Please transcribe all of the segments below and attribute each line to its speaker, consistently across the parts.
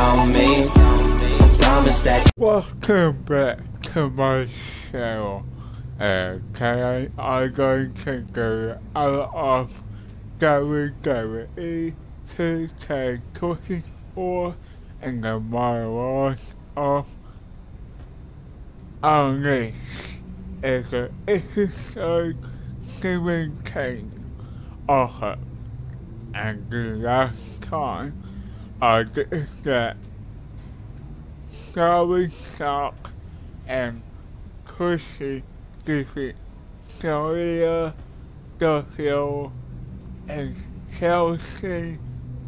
Speaker 1: on me. I promise that.
Speaker 2: Welcome back to my channel. Today I'm going to go out of WWE 2K24 and the Miles of Unleashed. It's an episode 17 of it. And the last time I did that, Sorry Sock and Chrissy defeat Soria Duffield and Chelsea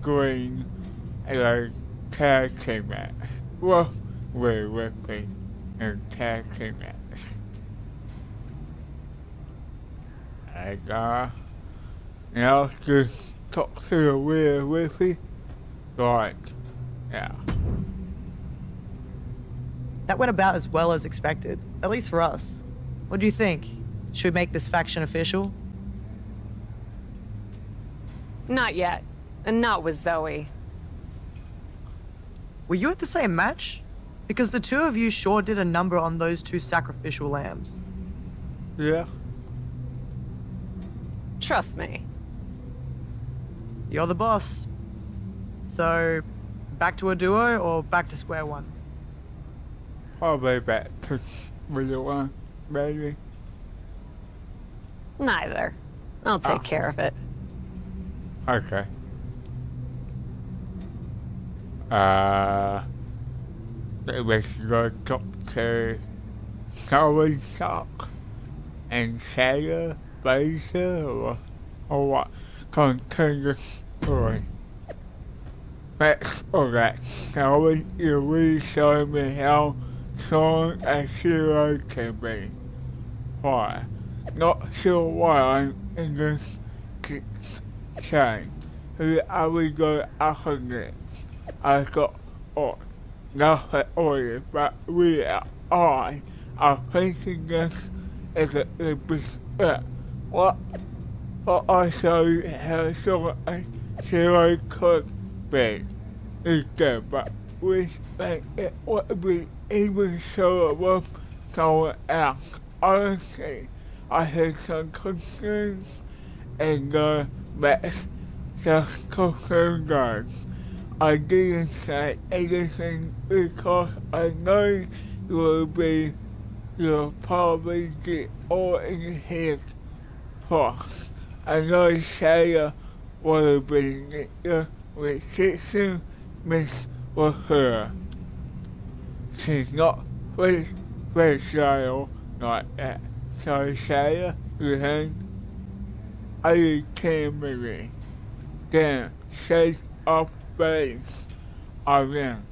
Speaker 2: Green in a tag team match. Well, we're Ripley in tag team match. And uh, now just talk to the real Ripley. Like, yeah.
Speaker 3: That went about as well as expected, at least for us. What do you think? Should we make this faction official?
Speaker 4: Not yet. And not with Zoey.
Speaker 3: Were you at the same match? Because the two of you sure did a number on those two sacrificial lambs.
Speaker 2: Yeah.
Speaker 4: Trust me.
Speaker 3: You're the boss. So, back to a duo or back to square one?
Speaker 2: Probably back to square one, maybe.
Speaker 4: Neither. I'll take
Speaker 2: Ah.
Speaker 4: care of it.
Speaker 2: Okay. Uh, let's go talk to Sorry Sock and Sarah Blazer or, or what? Continue the story. Thanks for that, Sorry. You really showed me how strong a hero can be. Why? Not sure why I'm in this chain. Who are we going up against? I got oh, nothing on it, but we are I are facing this is a bit uh, what what I show you how strong a hero could be. Is good, but we it would be even so with someone else. Honestly, I had some concerns and uh, the match just concern guys. I didn't say anything because I know you will be you'll probably get all in his first. I know Shaya would have been the restriction miss with her. She's not very fragile like that. So think I can't believe. Then shake off. I ran.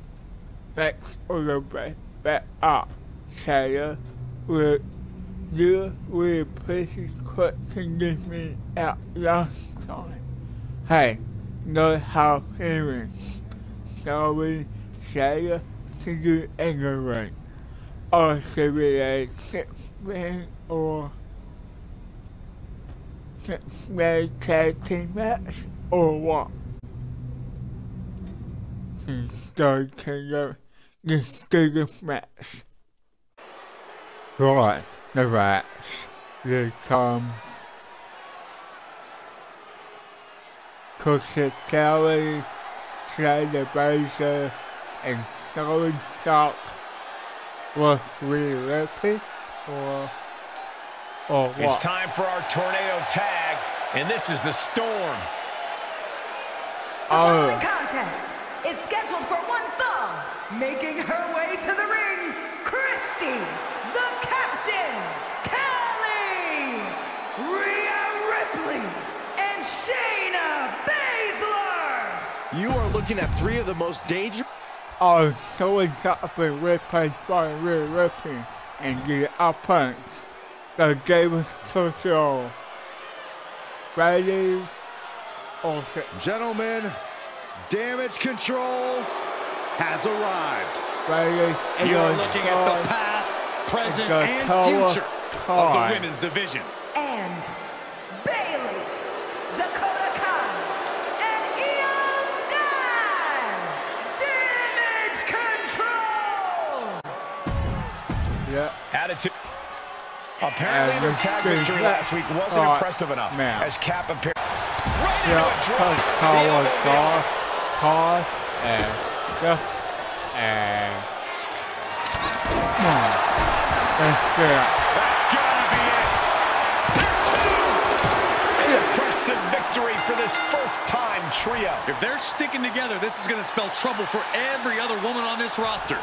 Speaker 2: Next order back, back up. Shaya, will you will quick to get me out last time. Hey, know how feelings. Shaya, to you anyway. Or should be a six man or six man tag team match or what? Start to this biggest match. Right, the match. Here comes Cookie Kelly, Shayna Baszler, and Solid Sock was we ready or or what?
Speaker 5: It's time for our tornado tag, and this is the storm.
Speaker 6: The following
Speaker 2: Oh,
Speaker 6: contest is scheduled for one fall. Making her way to the ring, Christy, the Captain, Kelly, Rhea Ripley, and Shayna Baszler.
Speaker 5: You are looking at three of the most dangerous.
Speaker 2: oh, so exactly replaced by Real Ripping and the opponents. The game is social. Ready? Okay.
Speaker 5: Gentlemen, damage control has arrived.
Speaker 2: Ready?
Speaker 7: You are looking at the past, present,
Speaker 2: the
Speaker 7: and
Speaker 2: color
Speaker 7: future of the women's division.
Speaker 6: And Bayley, Dakota
Speaker 2: Yeah.
Speaker 5: Attitude. Apparently,
Speaker 2: And
Speaker 5: their tag victory last week wasn't
Speaker 2: Alright,
Speaker 5: impressive enough.
Speaker 2: now.
Speaker 5: As Cap appeared right
Speaker 2: Yeah,
Speaker 5: into a drop. The
Speaker 2: Carl,
Speaker 5: elbow
Speaker 2: Carl, Carl, and just, and, come on. Let's do it.
Speaker 5: That's gotta be it. There's two. An impressive victory for this first-time trio.
Speaker 7: If they're sticking together, this is going to spell trouble for every other woman on this roster.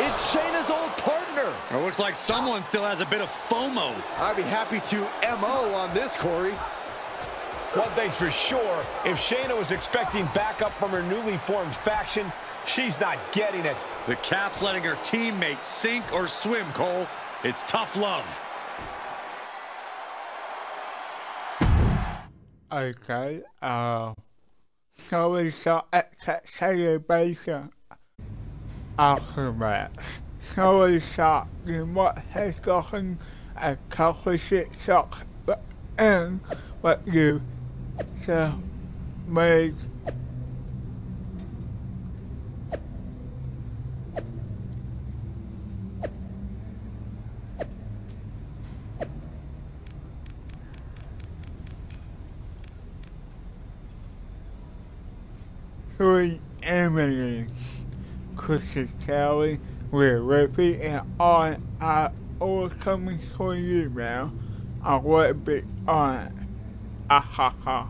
Speaker 8: It's Shayna's old partner.
Speaker 7: It looks like someone still has a bit of FOMO.
Speaker 8: I'd be happy to MO on this, Corey.
Speaker 5: One thing's for sure, if Shayna was expecting backup from her newly formed faction, she's not getting it.
Speaker 7: The Cap's letting her teammate sink or swim, Cole. It's tough love.
Speaker 2: Okay, uh, so we saw exit celebration aftermath. So we saw in what has gotten a couple shit shocks and what you so made three enemies. Christian Kelly, we're Rippy, and I are all coming for you now. I will be on. Ahaha.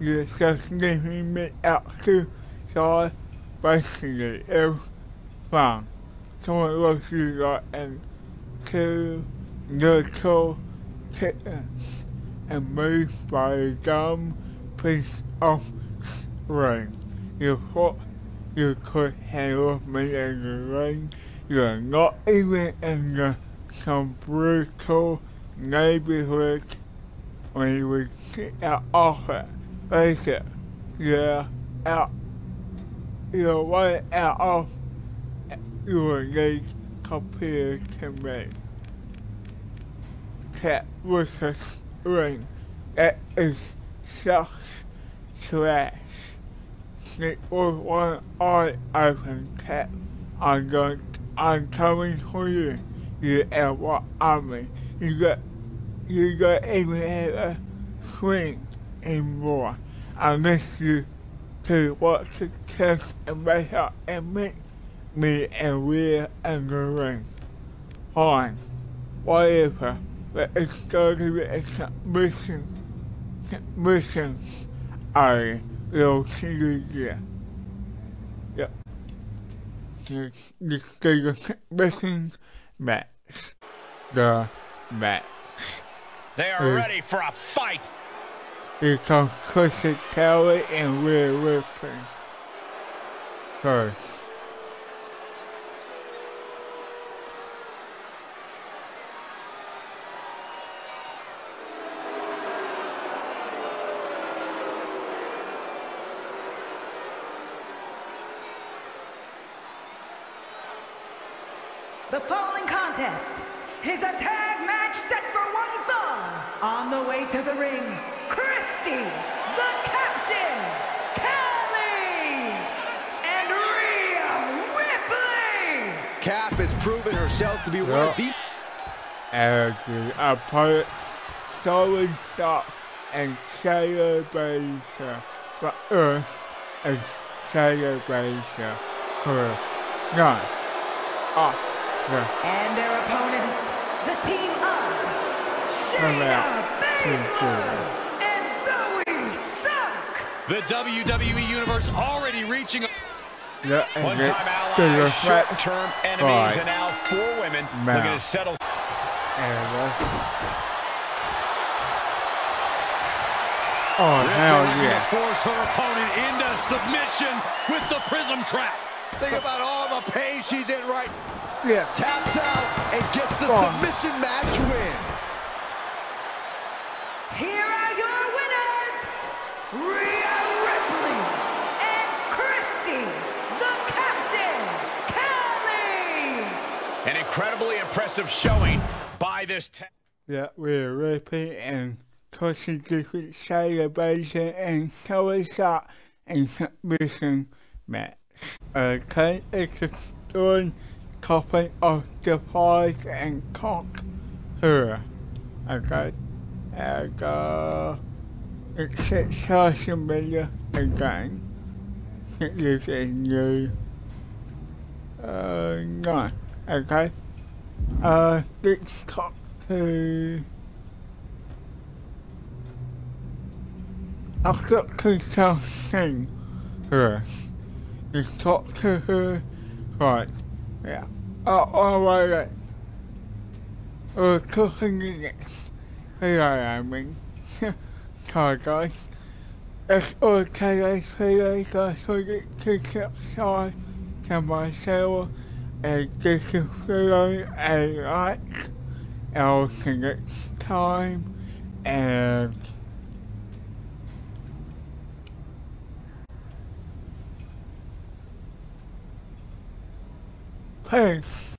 Speaker 2: You're just giving me out to so basically it's fun. Someone looks you like and two little kittens and move by a dumb piece of oh, string. You thought you could handle me in the ring. You're not even in the some brutal neighborhood when you would sit out off it. Face it, you're out. You're way out of your league compared to me. Cat with a string that is such trash. It was one eye open cat. I'm going, I'm coming for you. You and what I mean. You got, you got even have a swing anymore. I miss you to watch the kiss and make up and make me and we're in ring. Fine. Whatever. But it's going to be a submission. Submissions. I oh will see you. Yep. This this is the submissions match. The match.
Speaker 5: They are
Speaker 2: Hey.
Speaker 5: ready for a fight.
Speaker 2: Here comes Christian Kelly and Rhea Ripley. First.
Speaker 6: The following contest is a tag match set for one fall. On the way to the ring, Christy, the Captain, Kelly, and Rhea Ripley.
Speaker 8: Cap has proven herself to be one of the
Speaker 2: And the opponents solid shot and celebration for us as celebration for none of ah. The
Speaker 6: And their opponents, the team of Shayna. Baszler and Zoey Stark.
Speaker 7: The WWE Universe already reaching a
Speaker 2: the and
Speaker 5: One-time
Speaker 2: it's the
Speaker 5: allies,
Speaker 2: reflect
Speaker 5: short-term enemies,
Speaker 2: Right.
Speaker 5: and now four women
Speaker 2: Now.
Speaker 5: looking to settle.
Speaker 2: and the Oh hell yeah.
Speaker 7: force her opponent into submission with the Prism Trap.
Speaker 8: Think about all the pain she's in right
Speaker 2: Yeah.
Speaker 8: Taps out and gets the
Speaker 2: Oh.
Speaker 8: submission match win.
Speaker 6: Here are your winners, Rhea Ripley and Christy, the Captain, Kelly.
Speaker 5: An incredibly impressive showing by this.
Speaker 2: Yeah, we're raping and touching different celebration and color shot and submission match. Okay, it's a story copy of the prize and cock here. Okay? And uh, it's social media again. It is a new uh, no, okay? Uh, let's talk to... I've got to something here. Let's talk to her. Right, yeah. Oh, oh, wait, wait. We're cooking this. Here I am, in. Guys. It's okay, guys, please, guys, for the to subscribe to my and give the video a like. And I'll see you next time. And peace.